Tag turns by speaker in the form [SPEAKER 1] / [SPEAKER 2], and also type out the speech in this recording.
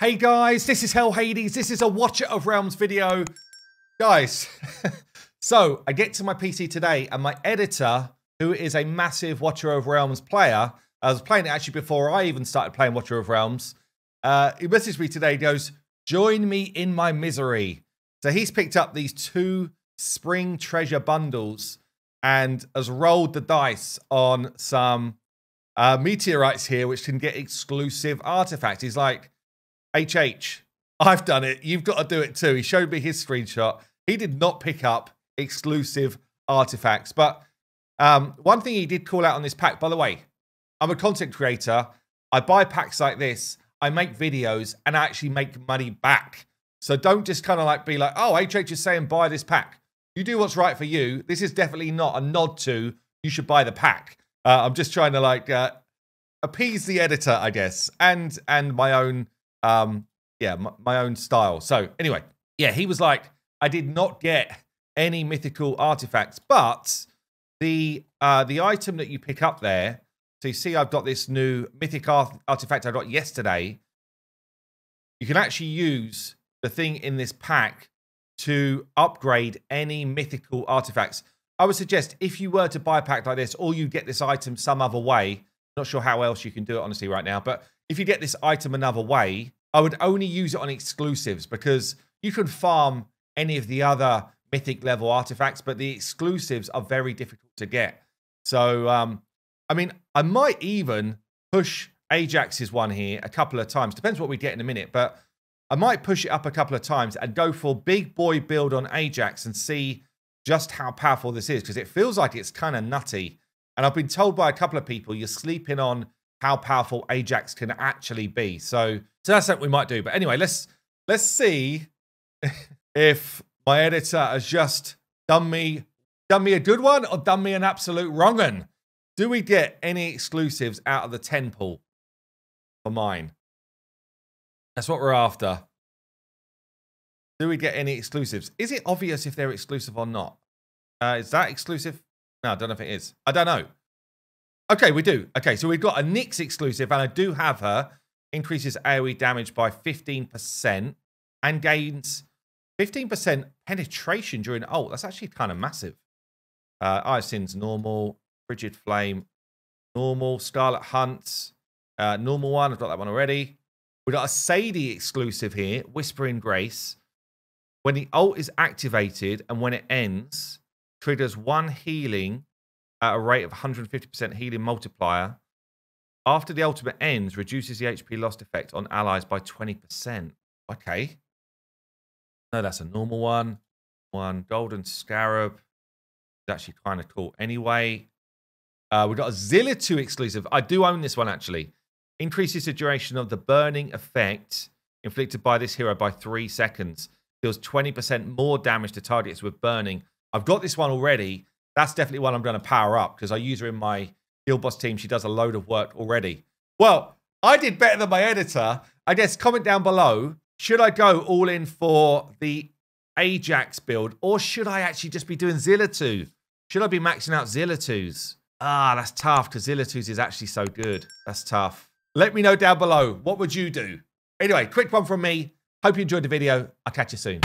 [SPEAKER 1] Hey guys, this is Hell Hades. This is a Watcher of Realms video. Guys, so I get to my PC today and my editor, who is a massive Watcher of Realms player, I was playing it actually before I even started playing Watcher of Realms, uh, he messaged me today, he goes, join me in my misery. So he's picked up these two spring treasure bundles and has rolled the dice on some uh, meteorites here, which can get exclusive artifacts. He's like, HH, I've done it. You've got to do it too. He showed me his screenshot. He did not pick up exclusive artifacts. But um, one thing he did call out on this pack, by the way, I'm a content creator. I buy packs like this. I make videos and I actually make money back. So don't just kind of like be like, oh, HH is saying buy this pack. You do what's right for you. This is definitely not a nod to you should buy the pack. Uh, I'm just trying to like uh, appease the editor, I guess, and and my own um, yeah, my, my own style. So anyway, yeah, he was like, I did not get any mythical artifacts, but the uh, the item that you pick up there. So you see, I've got this new mythic art artifact I got yesterday. You can actually use the thing in this pack to upgrade any mythical artifacts. I would suggest if you were to buy a pack like this, or you get this item some other way, not sure how else you can do it honestly right now, but if you get this item another way, I would only use it on exclusives because you can farm any of the other mythic level artifacts, but the exclusives are very difficult to get. So, um, I mean, I might even push Ajax's one here a couple of times. Depends what we get in a minute, but I might push it up a couple of times and go for big boy build on Ajax and see just how powerful this is because it feels like it's kind of nutty. And I've been told by a couple of people you're sleeping on how powerful Ajax can actually be. So, so that's what we might do. But anyway, let's let's see if my editor has just done me done me a good one or done me an absolute wrong one. Do we get any exclusives out of the 10 pool for mine? That's what we're after. Do we get any exclusives? Is it obvious if they're exclusive or not? Uh, is that exclusive? No, I don't know if it is. I don't know. Okay, we do. Okay, so we've got a Nyx exclusive, and I do have her. Increases AoE damage by 15% and gains 15% penetration during Oh, That's actually kind of massive. Uh, Iosyn's normal. Frigid Flame, normal. Scarlet Hunt, uh, normal one. I've got that one already. We've got a Sadie exclusive here, Whispering Grace. When the ult is activated and when it ends, triggers one healing at a rate of 150% healing multiplier. After the ultimate ends, reduces the HP lost effect on allies by 20%. Okay. No, that's a normal one. One golden scarab. It's actually kind of cool. Anyway, uh, we've got a Zilla 2 exclusive. I do own this one actually. Increases the duration of the burning effect inflicted by this hero by three seconds. Deals 20% more damage to targets with burning. I've got this one already that's definitely one I'm going to power up because I use her in my Guild Boss team. She does a load of work already. Well, I did better than my editor. I guess comment down below. Should I go all in for the Ajax build or should I actually just be doing Zilla 2? Should I be maxing out Zilla 2s? Ah, that's tough because Zilla 2s is actually so good. That's tough. Let me know down below. What would you do? Anyway, quick one from me. Hope you enjoyed the video. I'll catch you soon.